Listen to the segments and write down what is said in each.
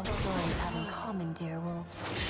our stories have in common, dear wolf?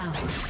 Double